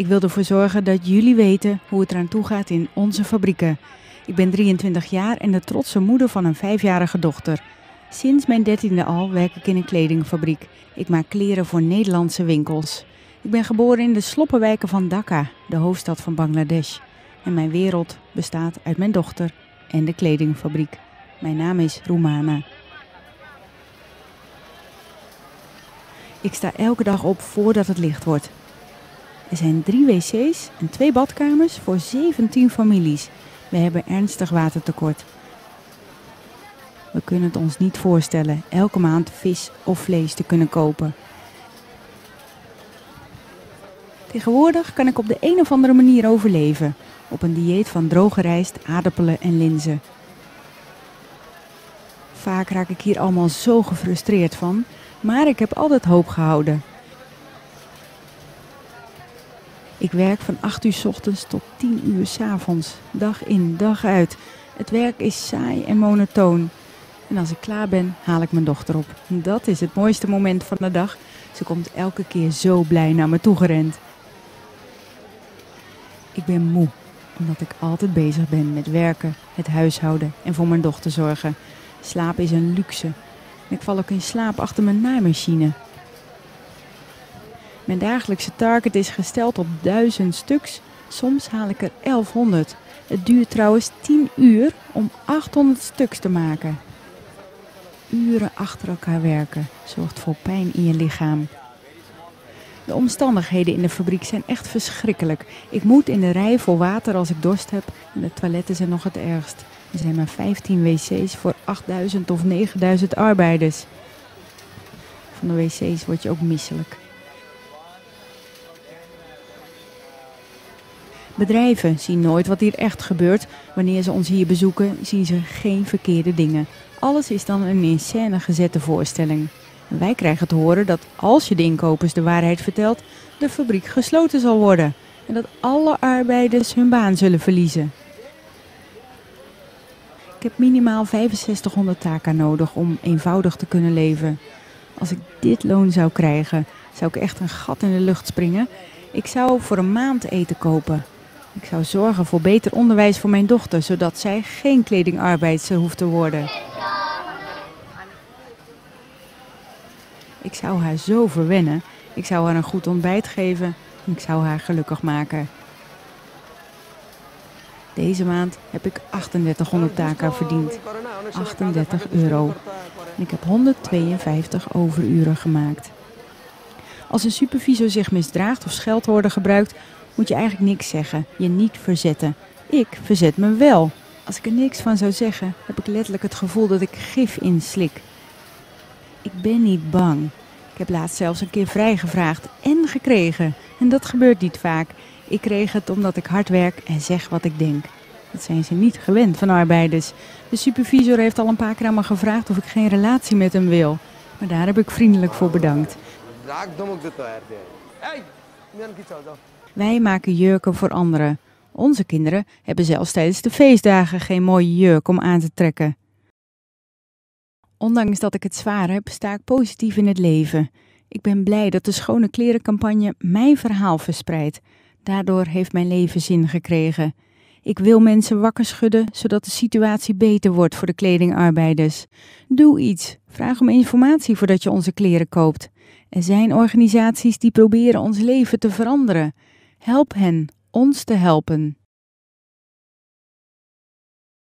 Ik wil ervoor zorgen dat jullie weten hoe het eraan toe gaat in onze fabrieken. Ik ben 23 jaar en de trotse moeder van een vijfjarige dochter. Sinds mijn dertiende al werk ik in een kledingfabriek. Ik maak kleren voor Nederlandse winkels. Ik ben geboren in de sloppenwijken van Dhaka, de hoofdstad van Bangladesh. En mijn wereld bestaat uit mijn dochter en de kledingfabriek. Mijn naam is Roemana. Ik sta elke dag op voordat het licht wordt. Er zijn drie wc's en twee badkamers voor 17 families. We hebben ernstig watertekort. We kunnen het ons niet voorstellen elke maand vis of vlees te kunnen kopen. Tegenwoordig kan ik op de een of andere manier overleven. Op een dieet van droge rijst, aardappelen en linzen. Vaak raak ik hier allemaal zo gefrustreerd van, maar ik heb altijd hoop gehouden. Ik werk van 8 uur s ochtends tot 10 uur s avonds, dag in, dag uit. Het werk is saai en monotoon. En als ik klaar ben, haal ik mijn dochter op. Dat is het mooiste moment van de dag. Ze komt elke keer zo blij naar me toe gerend. Ik ben moe, omdat ik altijd bezig ben met werken, het huishouden en voor mijn dochter zorgen. Slaap is een luxe. Ik val ook in slaap achter mijn naaimachine. Mijn dagelijkse target is gesteld op 1000 stuks. Soms haal ik er 1100. Het duurt trouwens 10 uur om 800 stuks te maken. Uren achter elkaar werken zorgt voor pijn in je lichaam. De omstandigheden in de fabriek zijn echt verschrikkelijk. Ik moet in de rij voor water als ik dorst heb en de toiletten zijn nog het ergst. Er zijn maar 15 wc's voor 8000 of 9000 arbeiders. Van de wc's word je ook misselijk. Bedrijven zien nooit wat hier echt gebeurt. Wanneer ze ons hier bezoeken, zien ze geen verkeerde dingen. Alles is dan een in scène gezette voorstelling. En wij krijgen te horen dat als je de inkopers de waarheid vertelt, de fabriek gesloten zal worden. En dat alle arbeiders hun baan zullen verliezen. Ik heb minimaal 6500 taka nodig om eenvoudig te kunnen leven. Als ik dit loon zou krijgen, zou ik echt een gat in de lucht springen. Ik zou voor een maand eten kopen. Ik zou zorgen voor beter onderwijs voor mijn dochter, zodat zij geen kledingarbeidster hoeft te worden. Ik zou haar zo verwennen. Ik zou haar een goed ontbijt geven. En ik zou haar gelukkig maken. Deze maand heb ik 3800 taka verdiend. 38 euro. En ik heb 152 overuren gemaakt. Als een supervisor zich misdraagt of scheldwoorden gebruikt, moet je eigenlijk niks zeggen, je niet verzetten. Ik verzet me wel. Als ik er niks van zou zeggen, heb ik letterlijk het gevoel dat ik gif inslik. Ik ben niet bang. Ik heb laatst zelfs een keer vrijgevraagd en gekregen. En dat gebeurt niet vaak. Ik kreeg het omdat ik hard werk en zeg wat ik denk. Dat zijn ze niet gewend van arbeiders. De supervisor heeft al een paar keer aan me gevraagd of ik geen relatie met hem wil. Maar daar heb ik vriendelijk voor bedankt. Wij maken jurken voor anderen. Onze kinderen hebben zelfs tijdens de feestdagen geen mooie jurk om aan te trekken. Ondanks dat ik het zwaar heb, sta ik positief in het leven. Ik ben blij dat de Schone Klerencampagne mijn verhaal verspreidt. Daardoor heeft mijn leven zin gekregen. Ik wil mensen wakker schudden, zodat de situatie beter wordt voor de kledingarbeiders. Doe iets. Vraag om informatie voordat je onze kleren koopt. Er zijn organisaties die proberen ons leven te veranderen. Help hen ons te helpen.